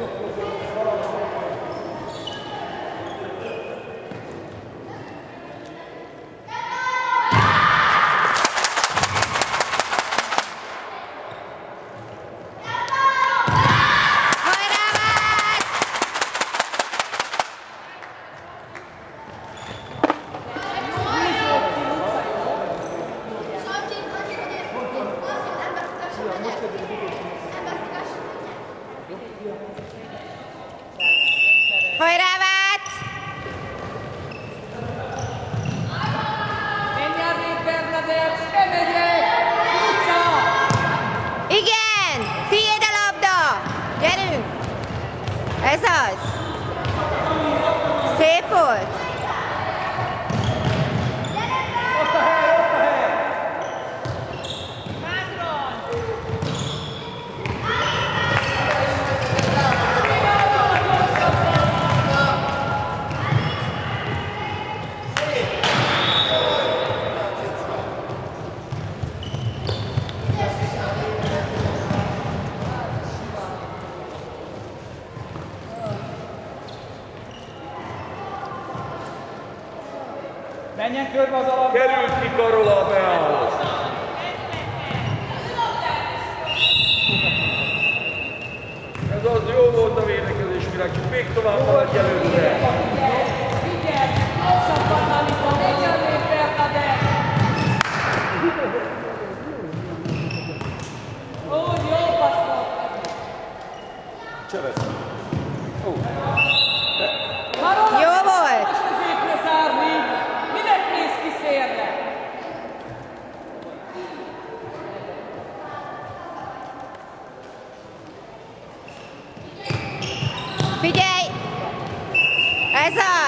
え!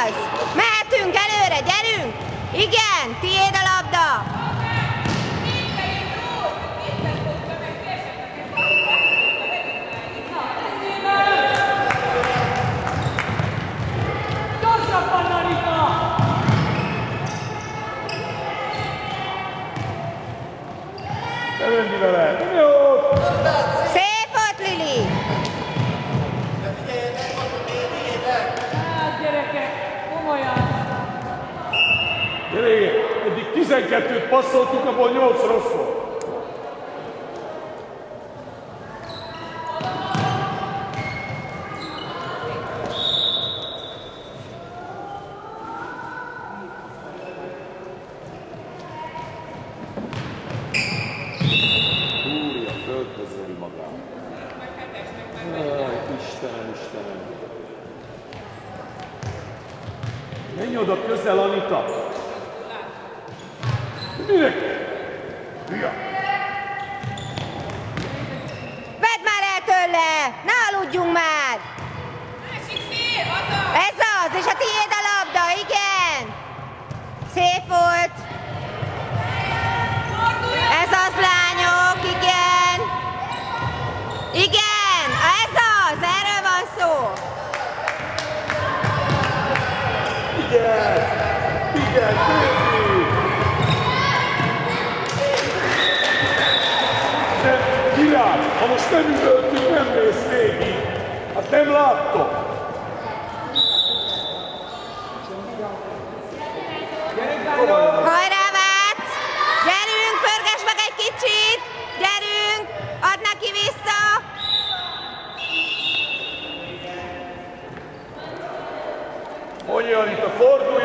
Ez az! Mehetünk előre, gyerünk! Igen, tiéd a labda! Gyorsabban, Anita! Elönni vele. Jó. Szép volt, Lili! Hát gyerekek, komolyan. Gyere, eddig 12-t passzoltuk, abból 8 rossz volt. Menj oda közel, Anita! Vedd már el tőle! Ne aludjunk már! Ez az, és a tiéd a labda, igen! Szép volt! Ez az, lányok, igen! Igen, ez az, erről van szó! Igen! Igen, most nem mész végig. Hát nem láttok. Hajrá, Vác! Gyerünk, pörges meg egy kicsit! Gyerünk! Add neki vissza! Mondja, Anita, fordulj oda, mert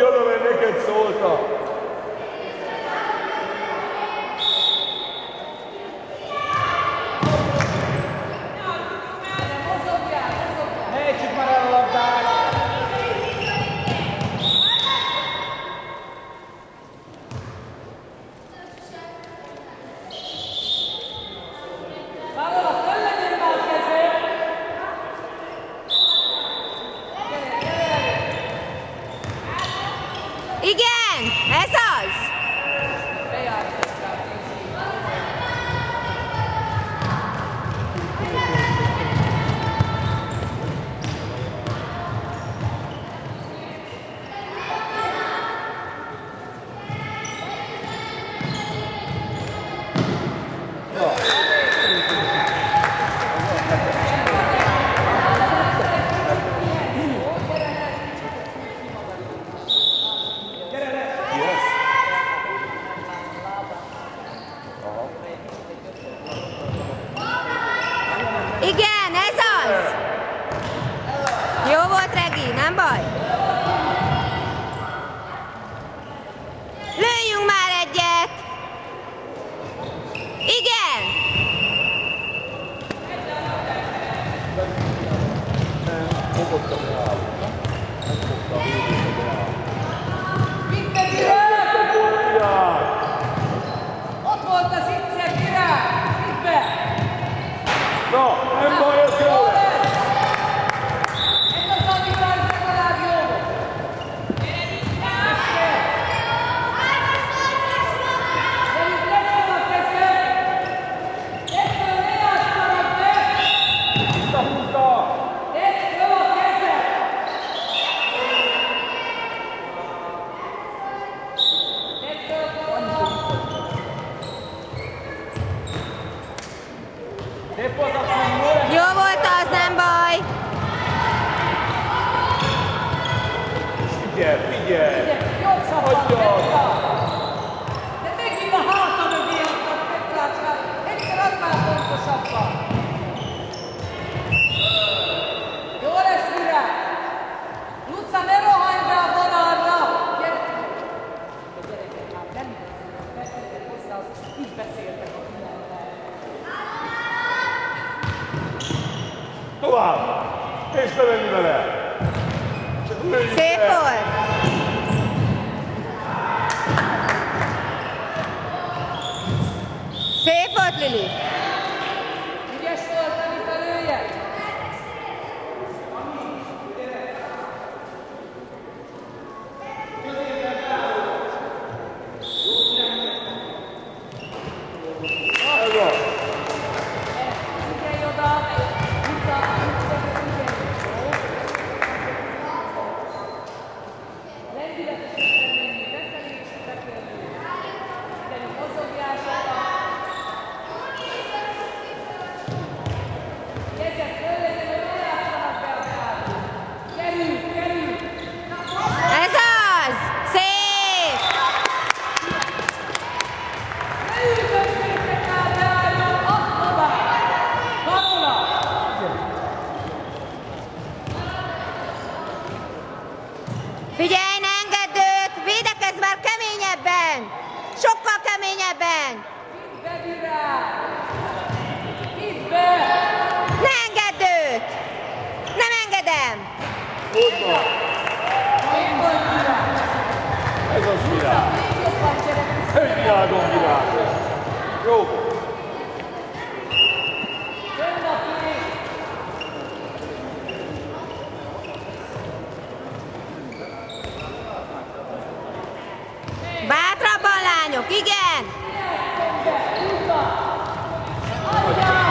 ले लिए. Figyelj, ne engedők! Védekezz már keményebben! Sokkal keményebben! Ne engedd őt! Nem engedem! Ott van! Ez az világ! Ez világon világ! Jó! igen! igen!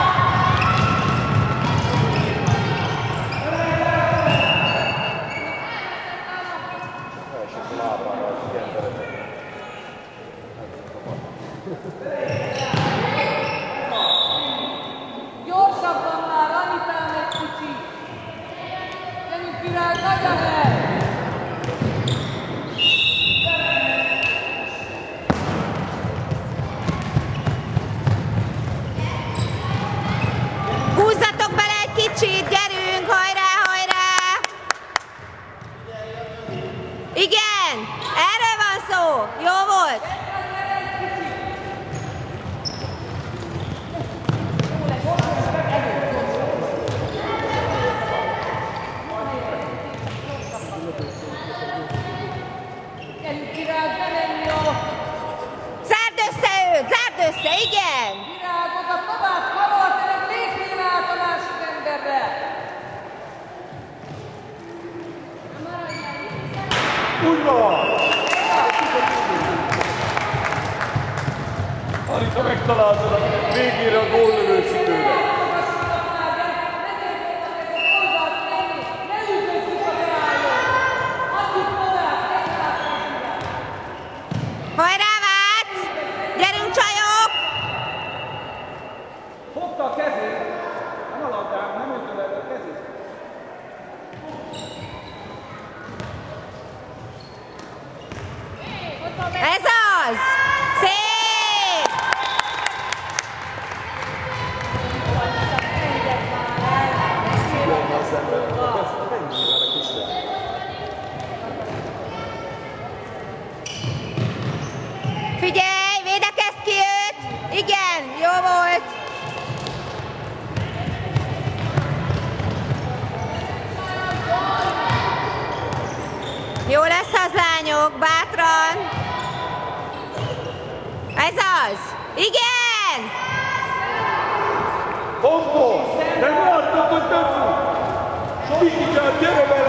Speaking, y'all did about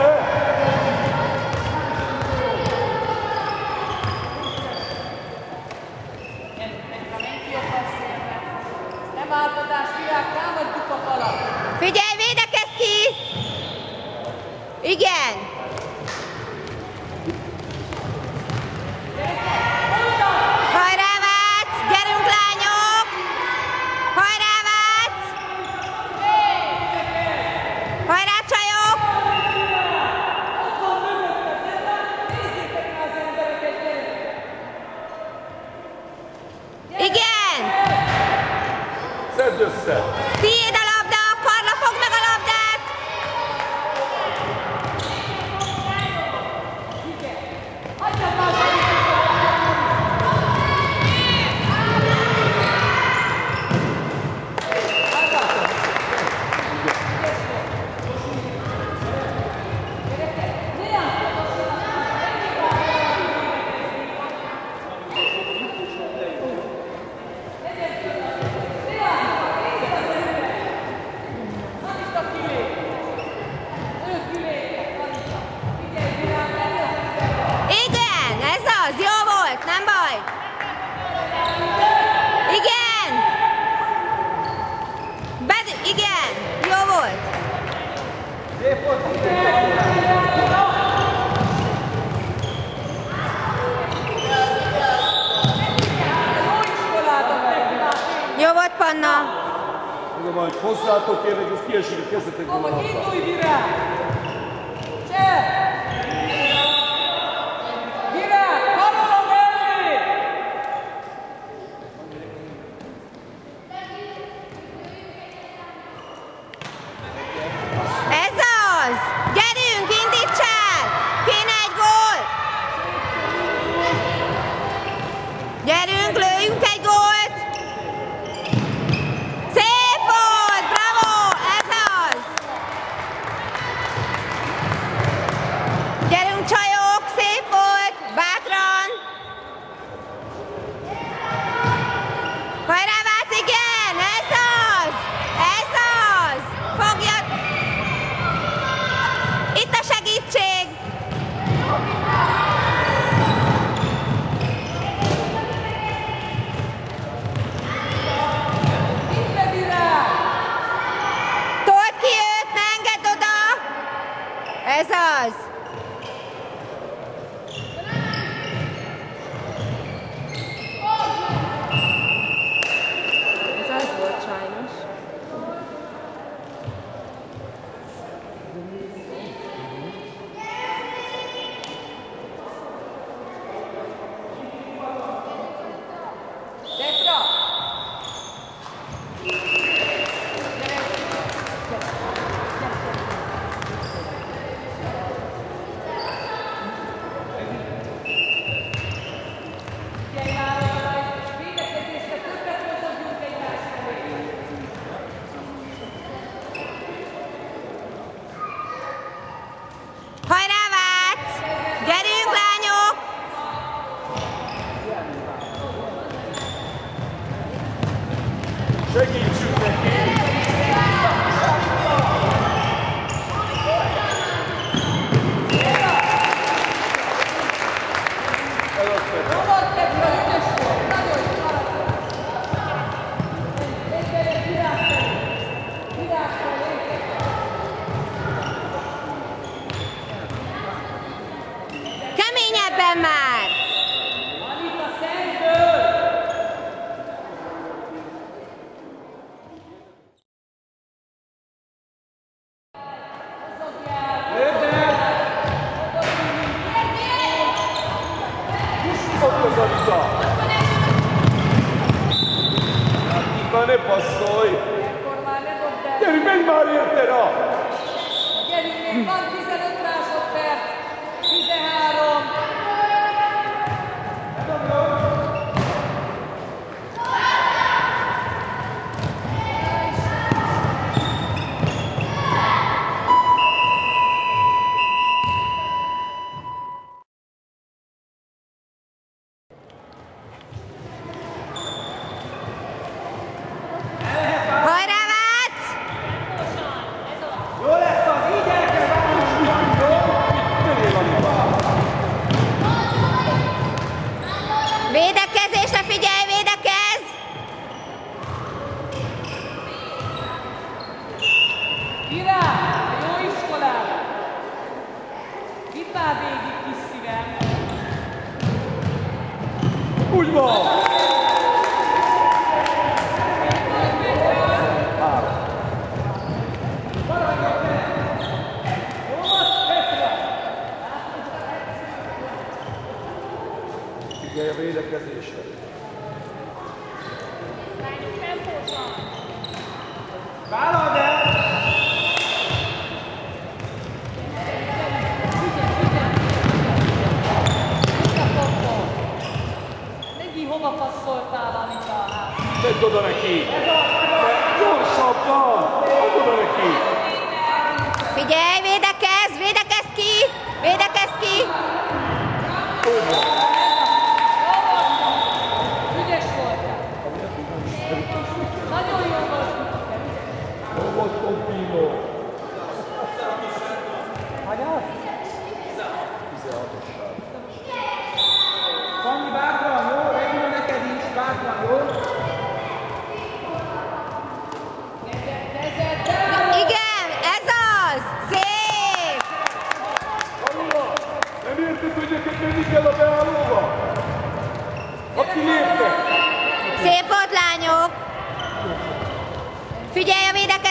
voltál, Anita. Tedd oda neki! Gyorsabban! Add oda neki! Figyelj, védekezz! Védekezz ki! Védekezz ki! Tudod.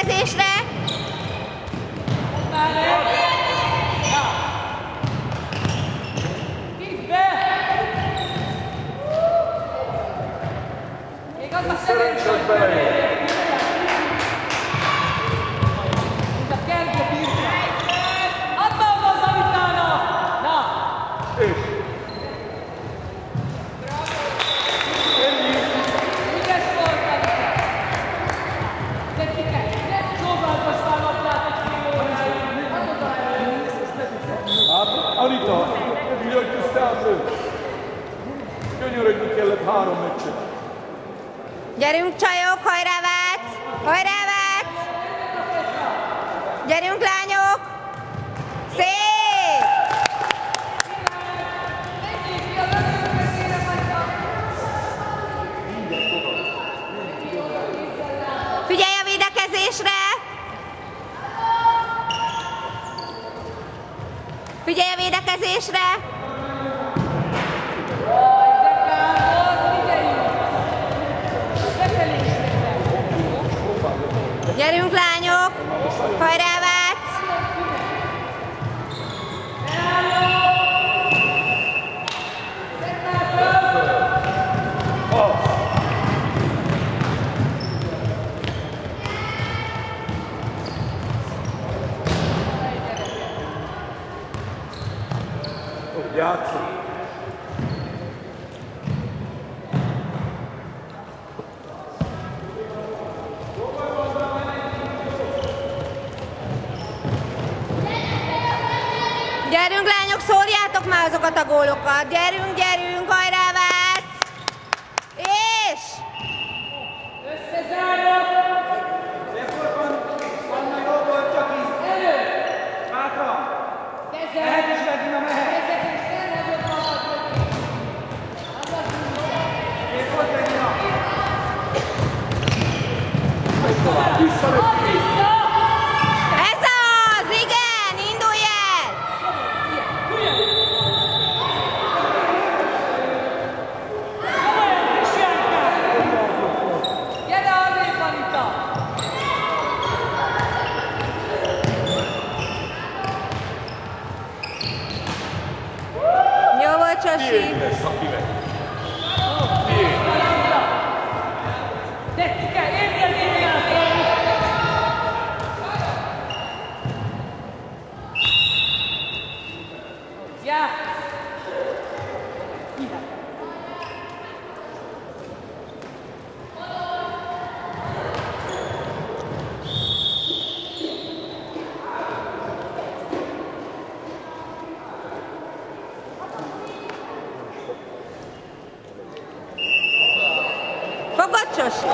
védekezésre. Szerencsét bele! Derin derin Csasi.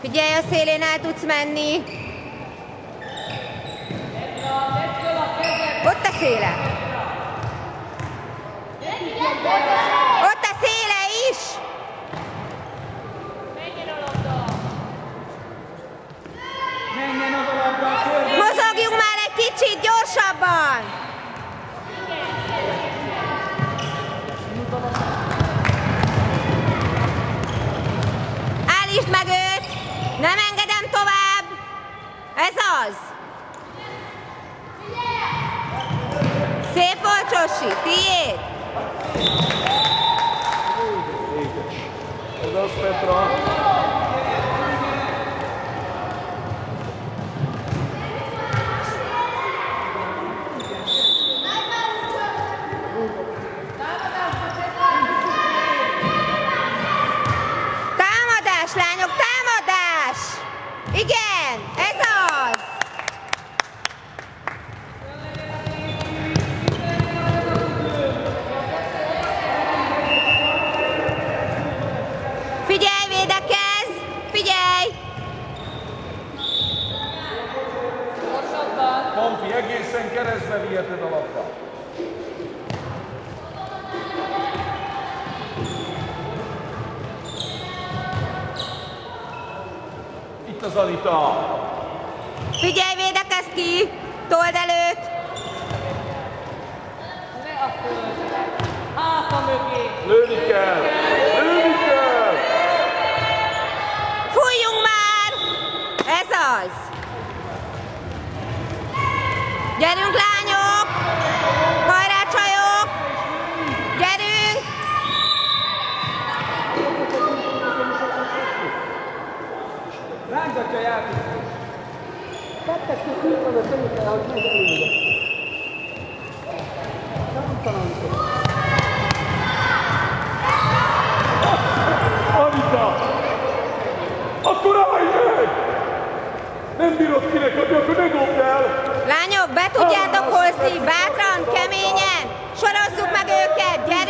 Figyelj, a szélén el tudsz menni. Ott a széle. Você pode, Oxi, Piet. Eita. Eu os petróleo. Anita! Figyelj, védekezz ki! Told előtt! Le a földre! Hát a mögé! Lőni kell! Lőni kell! Fújjunk már! Ez az! Gyerünk, lány! Ezt úgy van a szemükkel, hogy megelőzök. Nem találkozom. Anita! Akkor állj meg! Nem bírod kinek adni, akkor ne dobd el! Lányok, be tudjátok hozni bátran, keményen? Sorozzuk meg őket, gyere!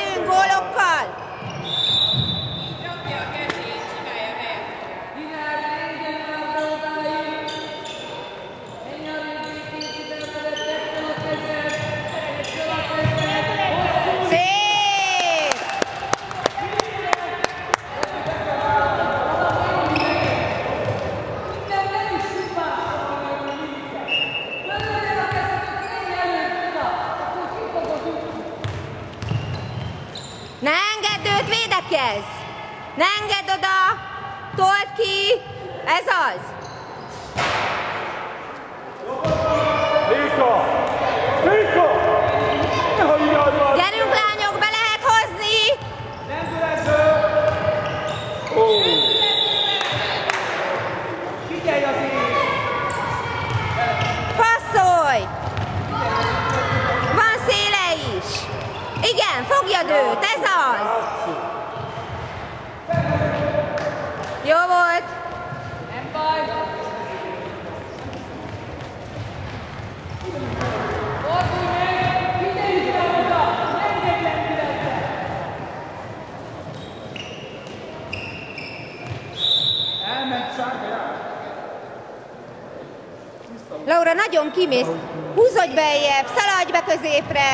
nagyon kimész. Húzodj beljebb, szaladj be középre,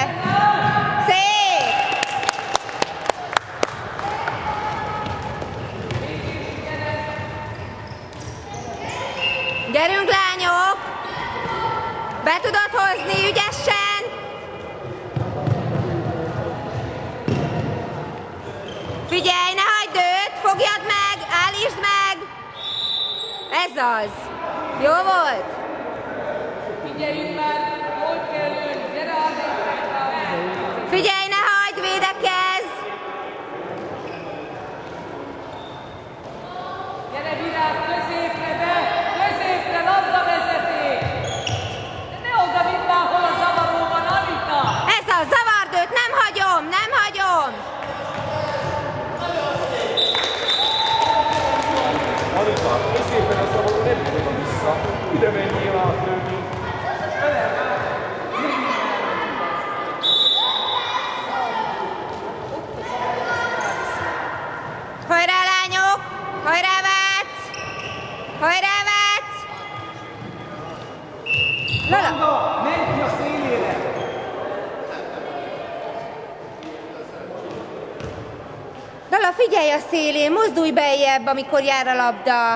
feljebb, amikor jár a labda.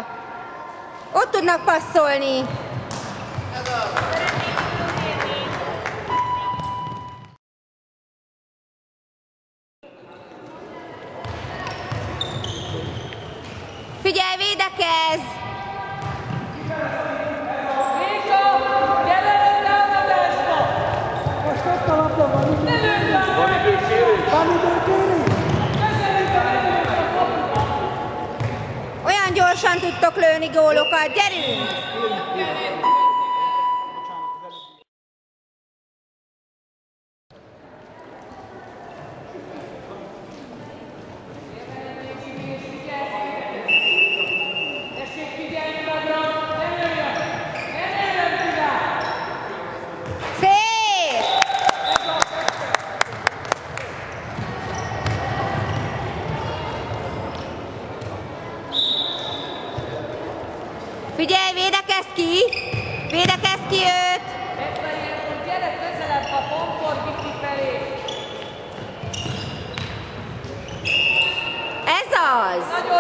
Ott tudnak passzolni. Figyelj, védekez! Most ott tudtok lőni gólokat, gyerünk!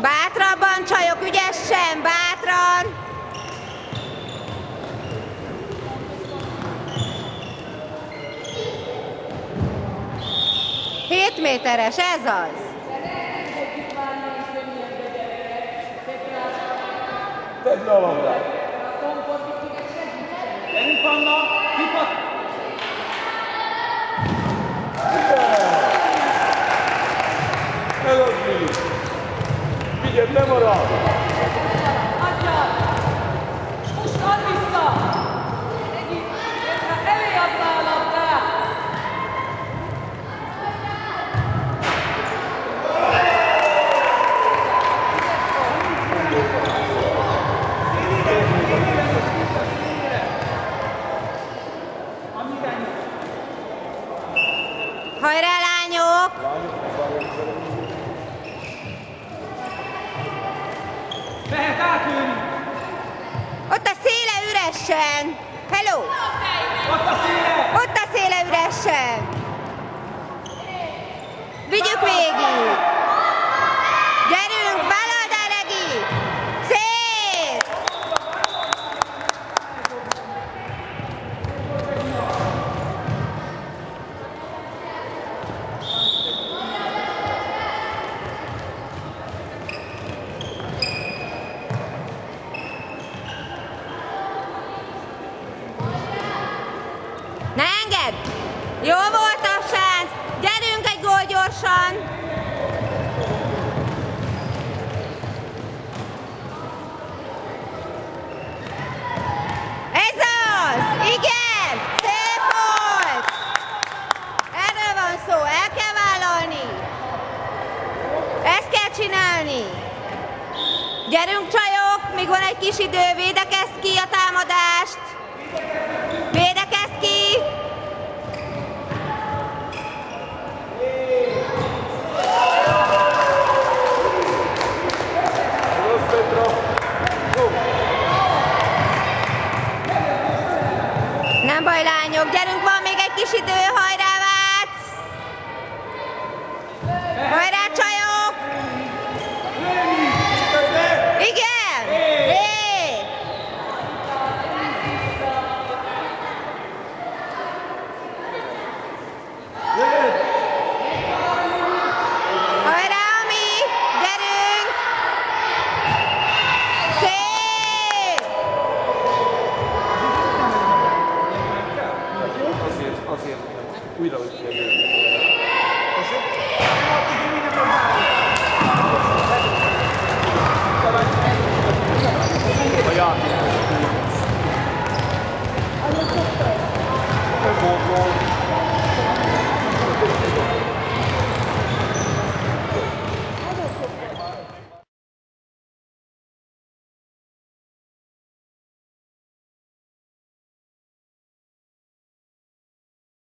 Bátrabban, csajok, ügyesen, bátran! Hét méteres, ez az! Tedd le a labdát! Gyerünk, Anna! Kipat! Eladni! jer ne mora. üresen! Hello! Ott a széle! Ott a széle üresen! Vigyük végig!